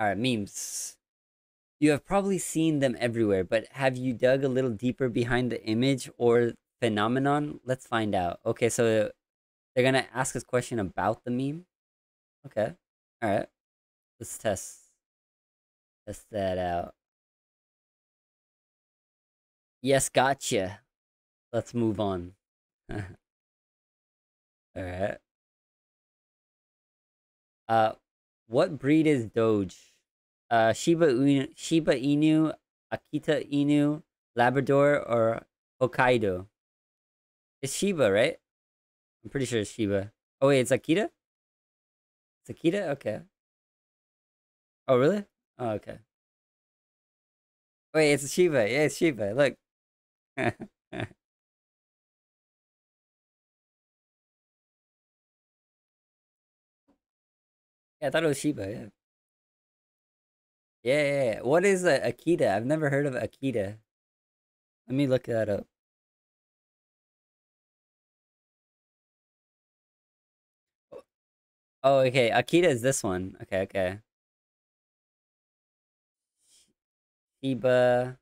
Alright, memes. You have probably seen them everywhere, but have you dug a little deeper behind the image or phenomenon? Let's find out. Okay, so they're gonna ask us question about the meme. Okay. Alright. Let's test test that out. Yes, gotcha. Let's move on. Alright. Uh what breed is Doge? Uh Shiba Inu, Shiba Inu, Akita Inu, Labrador, or Hokkaido? It's Shiba, right? I'm pretty sure it's Shiba. Oh wait, it's Akita? It's Akita? Okay. Oh really? Oh okay. Wait, it's Shiba. Yeah, it's Shiba. Look. Yeah, I thought it was Shiba, yeah. Yeah, yeah, yeah. What is a Akita? I've never heard of Akita. Let me look that up. Oh, okay. Akita is this one. Okay, okay. Shiba.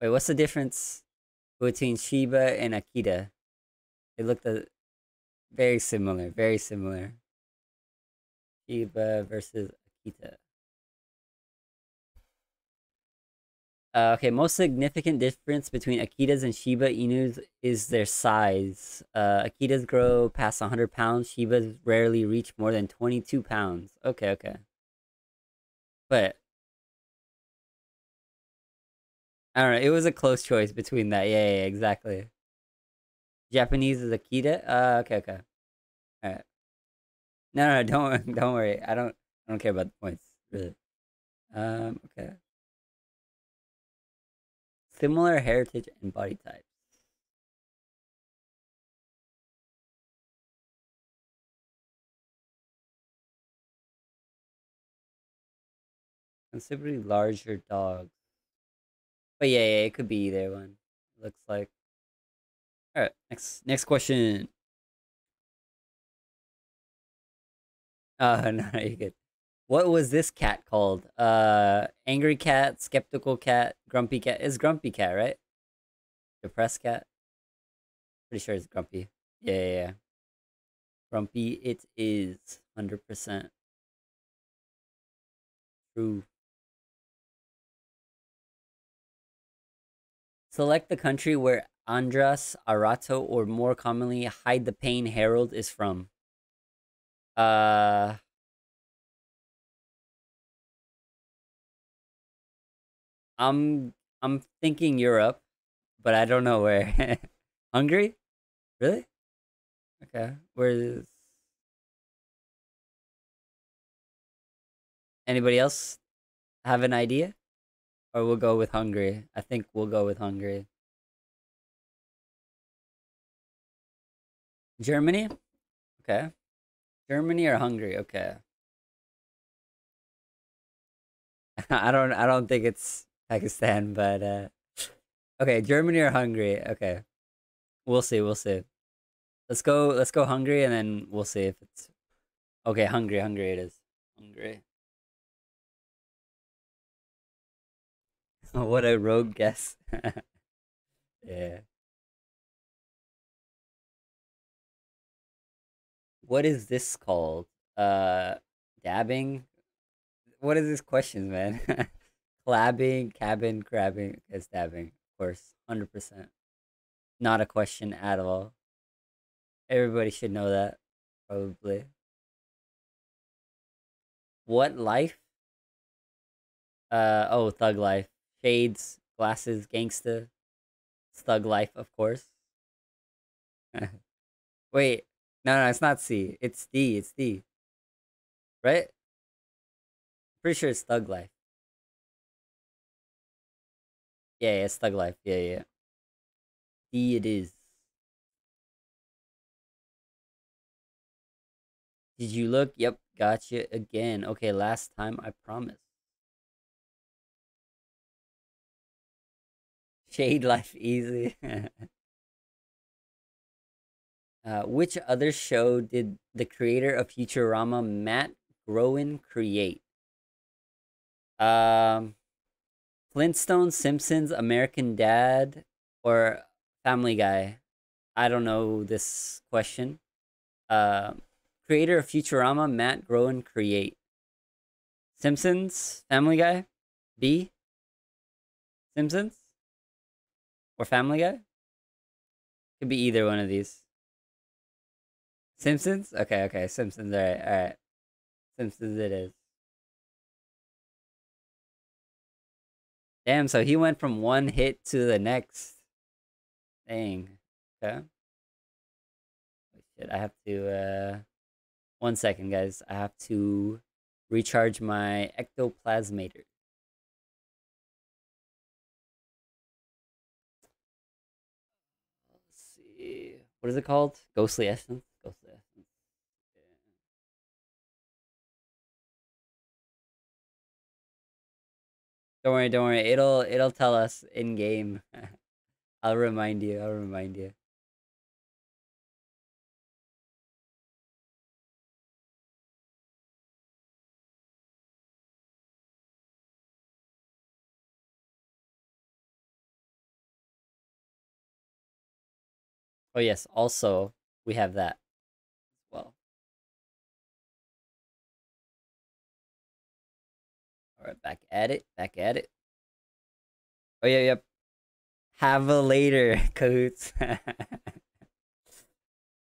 Wait, what's the difference between Shiba and Akita? They look the very similar, very similar. Shiba versus Akita. Uh, okay, most significant difference between Akitas and Shiba Inus is their size. Uh, Akitas grow past 100 pounds. Shibas rarely reach more than 22 pounds. Okay, okay. But I don't know. It was a close choice between that. Yeah, yeah, exactly. Japanese is Akita. Uh, okay, okay. All right. No, no, don't don't worry. I don't I don't care about the points really. Um, okay. Similar heritage and body types. Considerably larger dogs. But yeah, yeah, it could be either one. Looks like. All right, next next question. No, no, you're good. What was this cat called? Uh, angry cat, skeptical cat, grumpy cat. Is grumpy cat right? Depressed cat. Pretty sure it's grumpy. Yeah, yeah, yeah. Grumpy. It is hundred percent true. Select the country where Andras Arato, or more commonly, Hide the Pain Harold, is from. Uh. I'm I'm thinking Europe, but I don't know where. Hungary? Really? Okay. Where is Anybody else have an idea? Or we'll go with Hungary. I think we'll go with Hungary. Germany? Okay. Germany or Hungary? Okay. I don't I don't think it's Pakistan, but uh okay, Germany or Hungary. Okay. We'll see, we'll see. Let's go let's go Hungary and then we'll see if it's Okay, Hungary, Hungary it is. Hungary. what a rogue guess. yeah. What is this called? Uh, dabbing? What is this question, man? Clabbing, cabin, crabbing, is dabbing. Of course, 100%. Not a question at all. Everybody should know that, probably. What life? Uh, oh, thug life. Shades, glasses, gangsta. Thug life, of course. Wait, no, no, it's not C. It's D. It's D. Right? Pretty sure it's Thug Life. Yeah, yeah, it's Thug Life. Yeah, yeah. D it is. Did you look? Yep, gotcha again. Okay, last time I promise. Shade Life Easy. Uh, which other show did the creator of Futurama, Matt Groen, create? Um, Flintstones, Simpsons, American Dad, or Family Guy? I don't know this question. Uh, creator of Futurama, Matt Groen, create. Simpsons, Family Guy, B. Simpsons, or Family Guy. Could be either one of these. Simpsons? Okay, okay. Simpsons. All right, all right. Simpsons it is. Damn, so he went from one hit to the next. Dang. Okay. Shit, I have to, uh... One second, guys. I have to recharge my ectoplasmator. Let's see. What is it called? Ghostly Essence. Don't worry, don't worry. It'll it'll tell us in game. I'll remind you. I'll remind you. Oh yes, also we have that Alright, back at it, back at it. Oh yeah, yep. Have a later, Cahoots.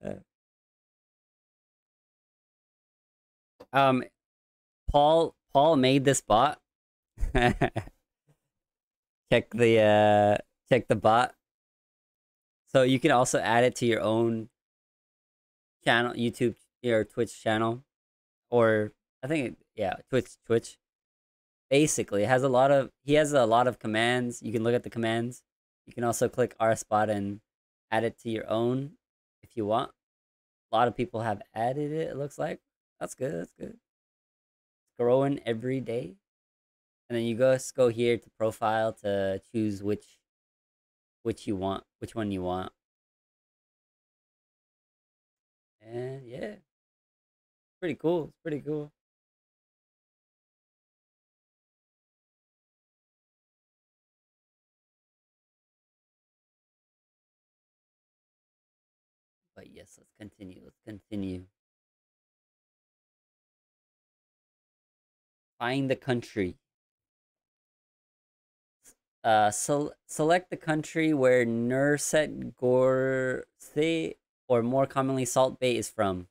Uh. um Paul Paul made this bot. check the uh check the bot. So you can also add it to your own channel, YouTube or Twitch channel, or I think yeah, Twitch Twitch. Basically, has a lot of he has a lot of commands. You can look at the commands. You can also click R spot and add it to your own if you want. A lot of people have added it. It looks like that's good. That's good. It's growing every day, and then you go go here to profile to choose which which you want, which one you want. And yeah, pretty cool. It's pretty cool. Continue. Let's continue. Find the country. Uh, sel select the country where Nurset Gorse, or more commonly Salt Bae, is from.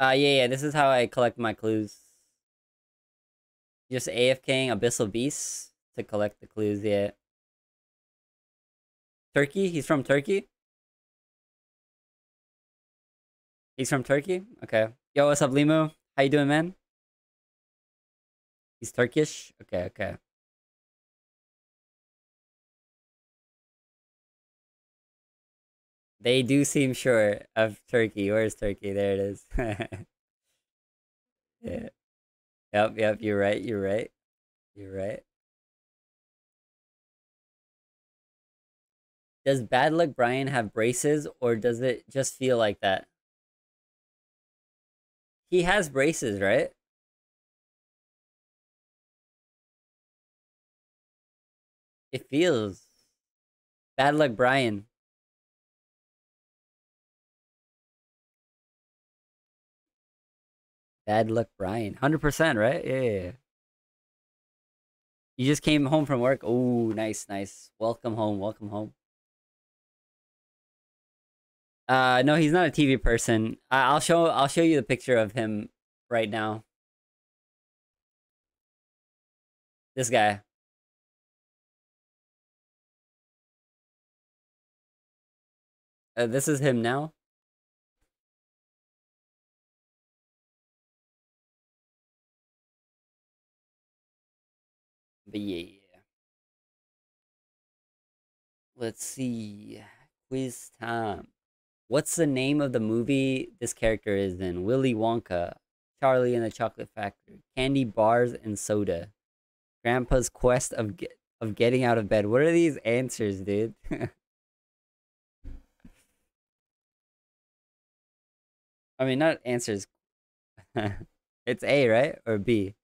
Uh, yeah, yeah, this is how I collect my clues. Just AFKing Abyssal Beasts to collect the clues, yeah. Turkey? He's from Turkey? He's from Turkey? Okay. Yo, what's up, Limu? How you doing, man? He's Turkish? Okay, okay. They do seem sure of Turkey. Where's Turkey? There it is. yeah. Yep, yep, you're right, you're right. You're right. Does Bad Luck Brian have braces or does it just feel like that? He has braces, right? It feels. Bad luck, Brian. Bad luck, Brian. 100%, right? Yeah, yeah. You just came home from work. Oh, nice, nice. Welcome home. Welcome home. Uh, no, he's not a TV person. I- I'll show. I'll show you the picture of him right now. This guy. Uh, this is him now. But yeah. Let's see. Quiz time. What's the name of the movie this character is in? Willy Wonka, Charlie and the Chocolate Factory, Candy Bars and Soda, Grandpa's Quest of get, of Getting Out of Bed. What are these answers, dude? I mean, not answers. It's A, right? Or B?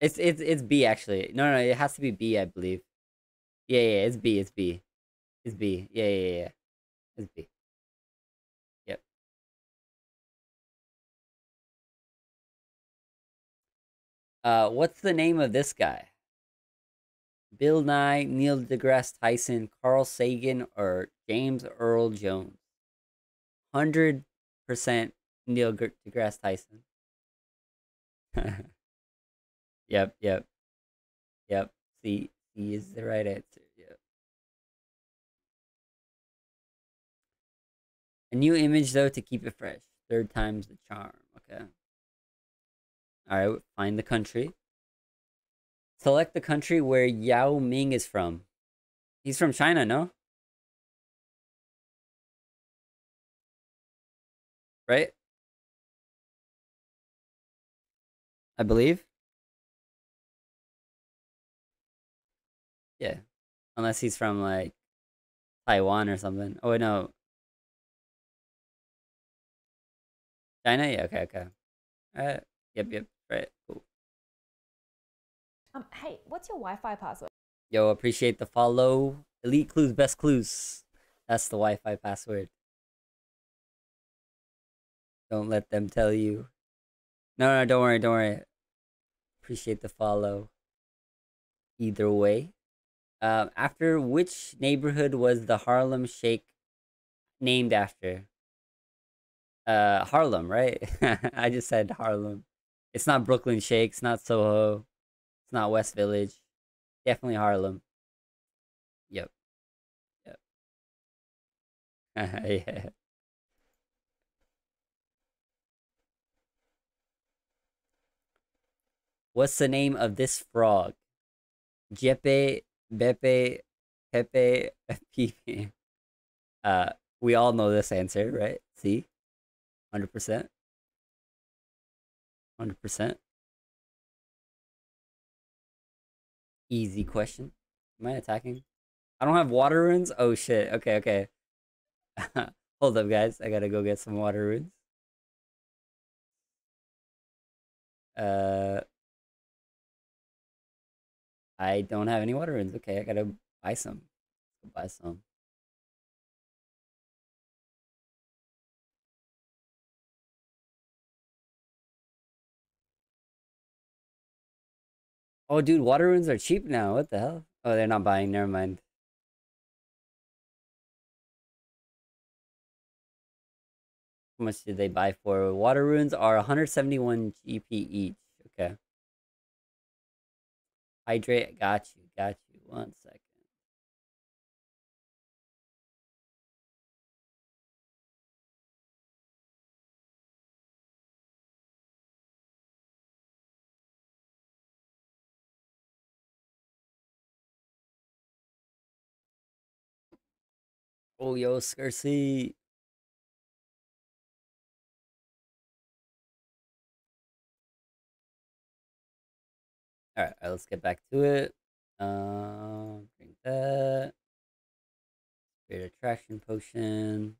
It's it's it's B actually. No, no, it has to be B, I believe. Yeah, yeah, it's B, it's B. It's B. Yeah, yeah, yeah. It's B. Yep. Uh, what's the name of this guy? Bill Nye, Neil deGrasse Tyson, Carl Sagan, or James Earl Jones? 100% Neil deGrasse Tyson. yep, yep. Yep. C, C is the right answer. A new image, though, to keep it fresh. Third time's the charm. Okay. All right, find the country. Select the country where Yao Ming is from. He's from China, no? Right? I believe. Yeah. Unless he's from like Taiwan or something. Oh no. China? Yeah, okay, okay. Uh yep, yep, right, cool. Um, hey, what's your Wi-Fi password? Yo, appreciate the follow. Elite clues, best clues. That's the Wi-Fi password. Don't let them tell you. No, no, don't worry, don't worry. Appreciate the follow. Either way. Um, after which neighborhood was the Harlem Shake named after? Uh, Harlem, right? I just said Harlem. It's not Brooklyn Shake. It's not Soho. It's not West Village. Definitely Harlem. Yep. Yep. yeah. What's the name of this frog? Jepe, Bepe, Pepe, Pepe. Uh, we all know this answer, right? See? 100%. 100%. Easy question. Am I attacking? I don't have water runes? Oh shit. Okay, okay. Hold up, guys. I gotta go get some water runes. Uh, I don't have any water runes. Okay, I gotta buy some. buy some. Oh, dude, water runes are cheap now. What the hell? Oh, they're not buying. Never mind. How much did they buy for? Water runes are 171 GP each. Okay. Hydrate. Got you. Got you. One Oh, yo, Scarcy. All right, let's get back to it. Um, drink that. Great attraction potion.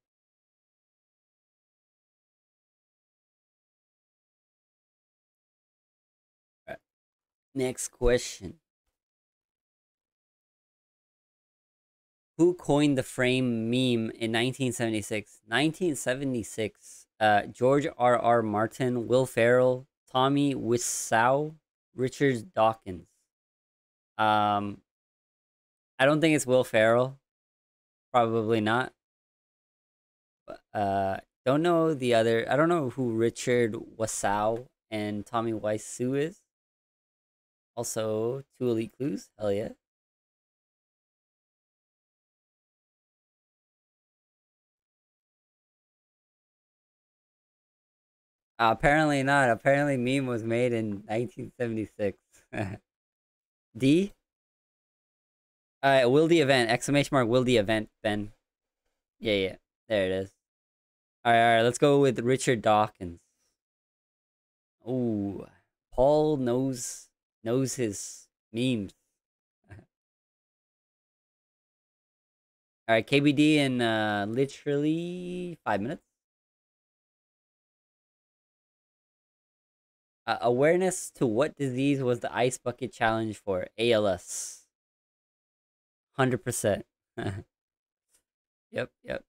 All right. Next question. Who coined the frame meme in 1976? 1976. Uh, George R. R. Martin, Will Ferrell, Tommy Wiseau, Richard Dawkins. Um, I don't think it's Will Ferrell. Probably not. Uh, don't know the other. I don't know who Richard Wiseau and Tommy Wiseau is. Also, two elite clues. Hell yeah. Apparently not. Apparently, meme was made in 1976. D. Uh, will the event exclamation mark will the event Ben? Yeah, yeah. There it is. All right, all right. Let's go with Richard Dawkins. Ooh, Paul knows knows his memes. all right, KBD in uh, literally five minutes. Uh, awareness to what disease was the ice bucket challenge for? ALS. 100%. yep, yep.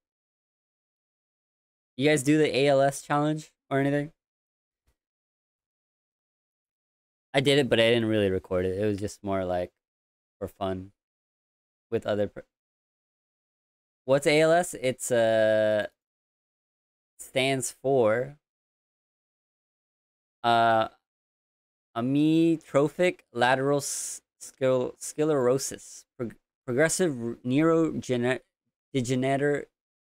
You guys do the ALS challenge or anything? I did it, but I didn't really record it. It was just more like for fun with other. What's ALS? It's uh stands for uh amyotrophic lateral s- scler- sclerosis, Prog- progressive neurodegenerative.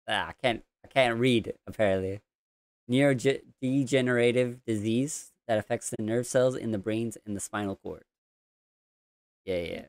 Ah, I can't. I can't read. Apparently, neurodegenerative disease that affects the nerve cells in the brains and the spinal cord. Yeah, yeah.